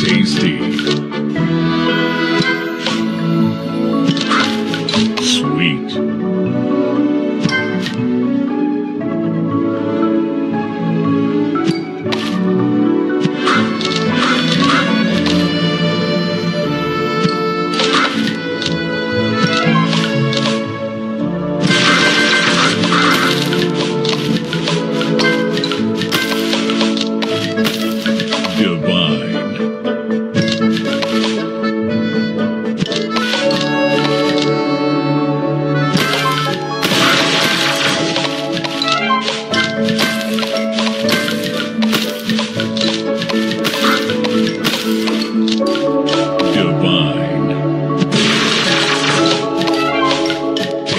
Tasty.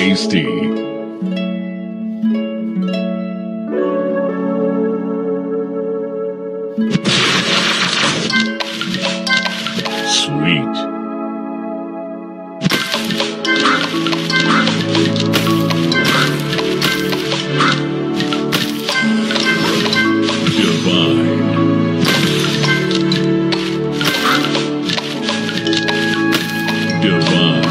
Tasty. Sweet. Divine.